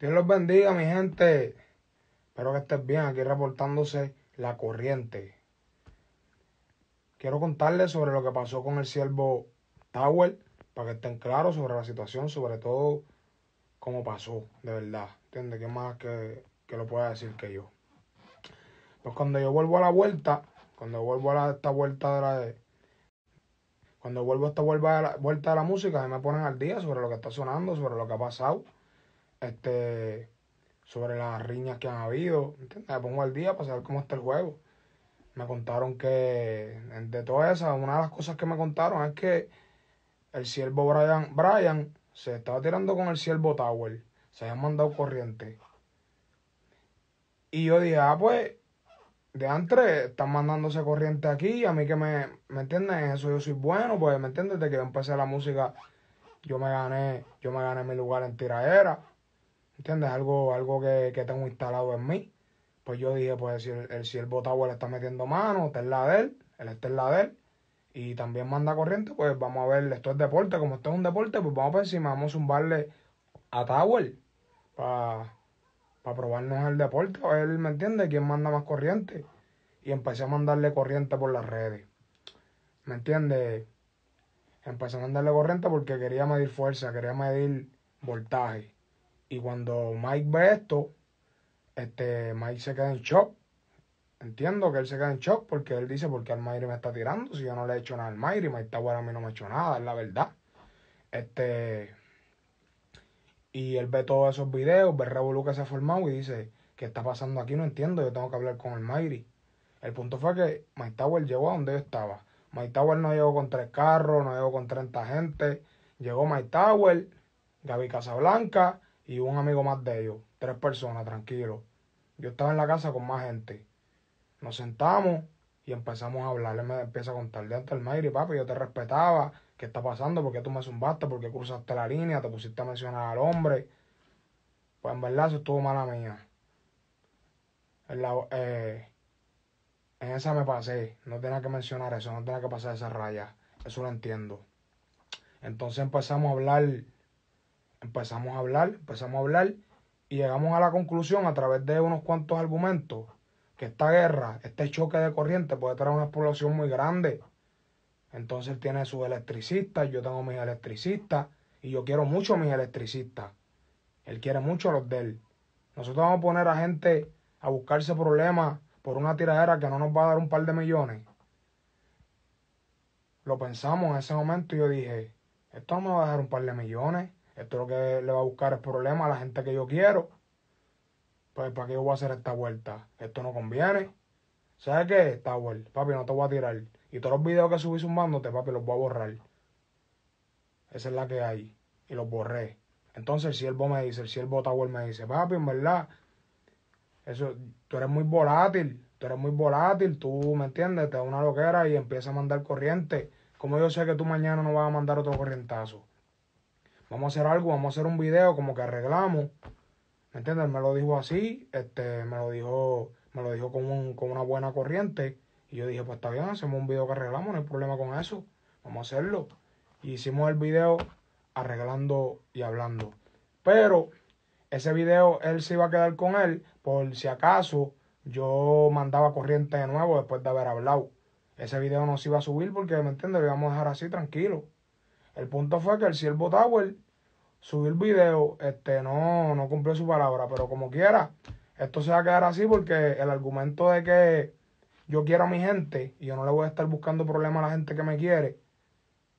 Dios los bendiga, mi gente. Espero que estés bien aquí reportándose la corriente. Quiero contarles sobre lo que pasó con el siervo Tower, para que estén claros sobre la situación, sobre todo cómo pasó, de verdad. ¿Entiendes? ¿Qué más que, que lo pueda decir que yo? Pues cuando yo vuelvo a la vuelta, cuando vuelvo a esta vuelta de la... Cuando vuelvo a esta vuelta de la, vuelta de la música, me ponen al día sobre lo que está sonando, sobre lo que ha pasado este, sobre las riñas que han habido. Me pongo al día para saber cómo está el juego. Me contaron que, de todas esas, una de las cosas que me contaron es que el siervo Brian, Brian se estaba tirando con el siervo Tower. Se habían mandado corriente. Y yo dije, ah, pues, de antes están mandándose corriente aquí. A mí que me, ¿me entienden? Eso yo soy bueno, pues, ¿me entiendes? De que yo empecé la música, yo me gané, yo me gané mi lugar en tiraera. ¿Entiendes? Algo, algo que, que, tengo instalado en mí. Pues yo dije, pues si el, el siervo Tower está metiendo mano, está en la de él, él está en la de él, y también manda corriente, pues vamos a ver, esto es deporte, como esto es un deporte, pues vamos a ver si vamos a zumbarle a Tower para pa probarnos el deporte, a ver, ¿me entiende? ¿Quién manda más corriente? Y empecé a mandarle corriente por las redes. ¿Me entiende? Empecé a mandarle corriente porque quería medir fuerza, quería medir voltaje. Y cuando Mike ve esto, este, Mike se queda en shock. Entiendo que él se queda en shock porque él dice, ¿por qué Almayri me está tirando? Si yo no le he hecho nada al Almayri, Mike Tower a mí no me ha hecho nada, es la verdad. Este, y él ve todos esos videos, ve el revolú que se ha formado y dice, ¿qué está pasando aquí? No entiendo, yo tengo que hablar con Almayri. El punto fue que Mike Tower llegó a donde yo estaba. Mike Tower no llegó con tres carros, no llegó con 30 gente. Llegó Mike Tower, Gaby Casablanca y un amigo más de ellos. Tres personas, tranquilo. Yo estaba en la casa con más gente. Nos sentamos y empezamos a hablar. Él me empieza a contar de antes el Mayri, papi, yo te respetaba. ¿Qué está pasando? ¿Por qué tú me zumbaste? ¿Por qué cruzaste la línea? ¿Te pusiste a mencionar al hombre? Pues en verdad eso estuvo mala mía. En, la, eh, en esa me pasé. No tenía que mencionar eso, no tenía que pasar esa raya. Eso lo entiendo. Entonces empezamos a hablar empezamos a hablar, empezamos a hablar y llegamos a la conclusión a través de unos cuantos argumentos que esta guerra, este choque de corriente puede traer una explosión muy grande. Entonces él tiene sus electricistas, yo tengo mis electricistas y yo quiero mucho a mis electricistas. Él quiere mucho a los de él. Nosotros vamos a poner a gente a buscarse problemas por una tiradera que no nos va a dar un par de millones. Lo pensamos en ese momento y yo dije, esto no me va a dar un par de millones. Esto lo que le va a buscar es problema a la gente que yo quiero. Pues, ¿para qué yo voy a hacer esta vuelta? Esto no conviene. ¿Sabes qué? Tower, papi, no te voy a tirar. Y todos los videos que subí sumándote, papi, los voy a borrar. Esa es la que hay. Y los borré. Entonces el siervo me dice, el siervo Tower me dice, papi, en verdad, eso, tú eres muy volátil, tú eres muy volátil, tú, ¿me entiendes? Te da una loquera y empieza a mandar corriente. Como yo sé que tú mañana no vas a mandar otro corrientazo vamos a hacer algo, vamos a hacer un video como que arreglamos. ¿Me entiendes? Me lo dijo así, este, me lo dijo, me lo dijo con, un, con una buena corriente. Y yo dije, pues está bien, hacemos un video que arreglamos, no hay problema con eso. Vamos a hacerlo. Y hicimos el video arreglando y hablando. Pero ese video él se iba a quedar con él por si acaso yo mandaba corriente de nuevo después de haber hablado. Ese video no se iba a subir porque, ¿me entiendes? Lo íbamos a dejar así tranquilo. El punto fue que el siervo Tower subió el video, este, no, no cumplió su palabra, pero como quiera, esto se va a quedar así porque el argumento de que yo quiero a mi gente y yo no le voy a estar buscando problemas a la gente que me quiere,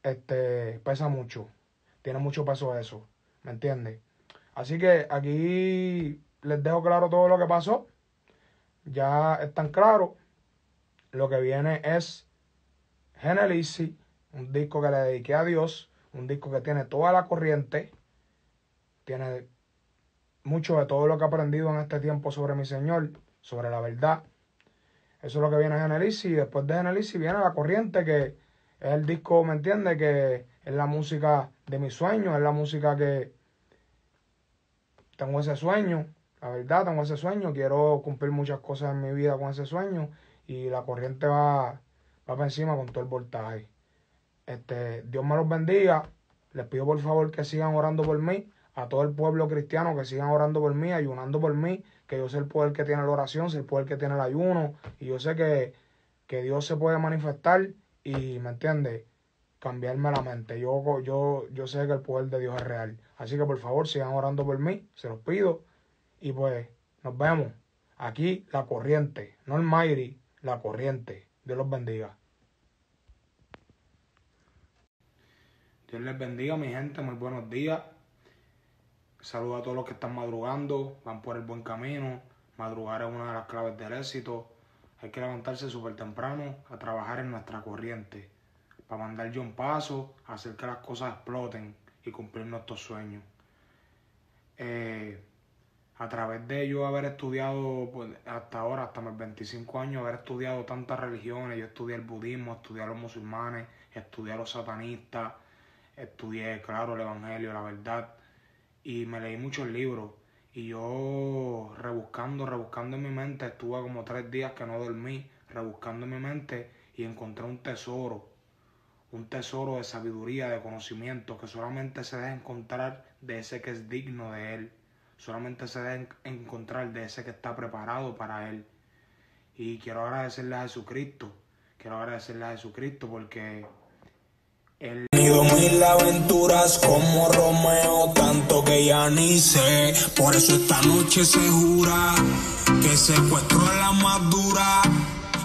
este, pesa mucho. Tiene mucho peso eso, ¿me entiendes? Así que aquí les dejo claro todo lo que pasó. Ya están claros. Lo que viene es Genelisi, un disco que le dediqué a Dios un disco que tiene toda la corriente, tiene mucho de todo lo que he aprendido en este tiempo sobre mi Señor, sobre la verdad. Eso es lo que viene a Genelisi y después de Genelisi viene la corriente que es el disco, ¿me entiende? Que es la música de mis sueños, es la música que tengo ese sueño, la verdad, tengo ese sueño, quiero cumplir muchas cosas en mi vida con ese sueño y la corriente va, va para encima con todo el voltaje. Este, Dios me los bendiga. Les pido por favor que sigan orando por mí. a todo el pueblo cristiano que sigan orando por mí, ayunando por mí, que yo sé el poder que tiene la oración, sé el poder que tiene el ayuno, y yo sé que, que Dios se puede manifestar y, ¿me entiendes? Cambiarme la mente. Yo, yo, yo sé que el poder de Dios es real. Así que por favor sigan orando por mí, se los pido. Y pues nos vemos. Aquí la corriente, no el Mayri, la corriente. Dios los bendiga. Dios les bendiga, mi gente. Muy buenos días. Saludo a todos los que están madrugando, van por el buen camino. Madrugar es una de las claves del éxito. Hay que levantarse súper temprano a trabajar en nuestra corriente para mandar yo un paso, hacer que las cosas exploten y cumplir nuestros sueños. Eh, a través de yo haber estudiado pues, hasta ahora, hasta mis 25 años, haber estudiado tantas religiones, yo estudié el budismo, estudié a los musulmanes, estudié a los satanistas, estudié, claro, el evangelio, la verdad, y me leí muchos libros. Y yo rebuscando, rebuscando en mi mente, estuve como tres días que no dormí, rebuscando en mi mente y encontré un tesoro, un tesoro de sabiduría, de conocimiento que solamente se debe encontrar de ese que es digno de él, solamente se debe encontrar de ese que está preparado para él. Y quiero agradecerle a Jesucristo, quiero agradecerle a Jesucristo porque He tenido mil aventuras como Romeo, tanto que ya ni sé. Por eso esta noche se jura que secuestro a la más dura.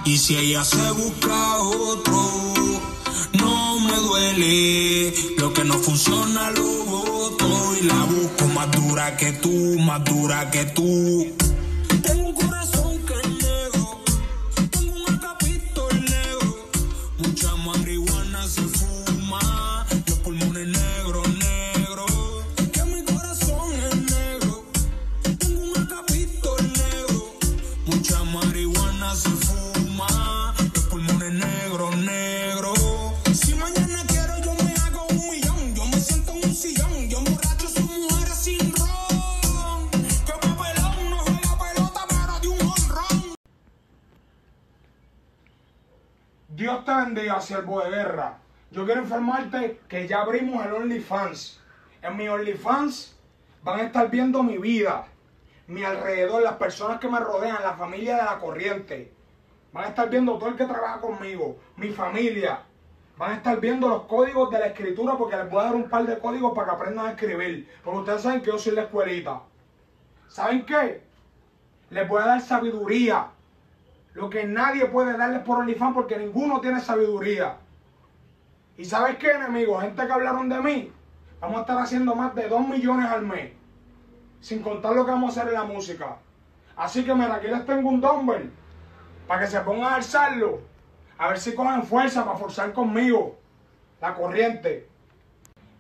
Y si ella se busca otro, no me duele. Lo que no funciona lo voto y la busco más dura que tú, más dura que tú. Dios te bendiga, siervo de guerra. Yo quiero informarte que ya abrimos el OnlyFans. En mi OnlyFans van a estar viendo mi vida, mi alrededor, las personas que me rodean, la familia de la corriente. Van a estar viendo todo el que trabaja conmigo, mi familia. Van a estar viendo los códigos de la escritura porque les voy a dar un par de códigos para que aprendan a escribir. Porque ustedes saben que yo soy la escuelita. ¿Saben qué? Les voy a dar sabiduría. Lo que nadie puede darles por OnlyFans porque ninguno tiene sabiduría. ¿Y sabes qué, enemigo? Gente que hablaron de mí. Vamos a estar haciendo más de 2 millones al mes. Sin contar lo que vamos a hacer en la música. Así que mira, aquí les tengo un dumbbell. Para que se pongan a alzarlo. A ver si cogen fuerza para forzar conmigo. La corriente.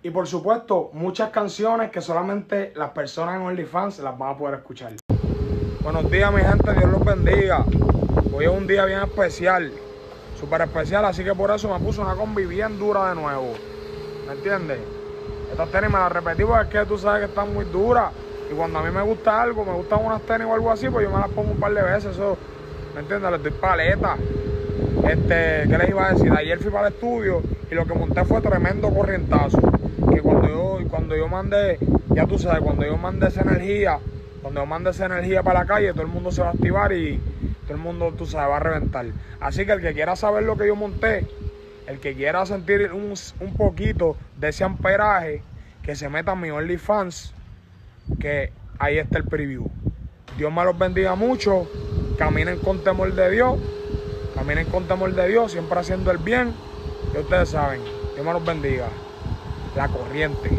Y por supuesto, muchas canciones que solamente las personas en OnlyFans las van a poder escuchar. Buenos días, mi gente. Dios los bendiga. Hoy es un día bien especial. Súper especial, así que por eso me puse una combi bien dura de nuevo. ¿Me entiendes? Estas tenis me las repetí porque es que tú sabes que están muy duras. Y cuando a mí me gusta algo, me gustan unas tenis o algo así, pues yo me las pongo un par de veces. Eso, ¿me entiendes? Les doy paleta. Este, ¿qué les iba a decir? Ayer fui para el estudio y lo que monté fue tremendo corrientazo. Que cuando yo, cuando yo mandé, ya tú sabes, cuando yo mandé esa energía, cuando yo mande esa energía para la calle, todo el mundo se va a activar y todo el mundo, tú sabes, va a reventar. Así que el que quiera saber lo que yo monté, el que quiera sentir un, un poquito de ese amperaje, que se meta en mi OnlyFans, que ahí está el preview. Dios me los bendiga mucho, caminen con temor de Dios, caminen con temor de Dios, siempre haciendo el bien. Y ustedes saben, Dios me los bendiga. La corriente.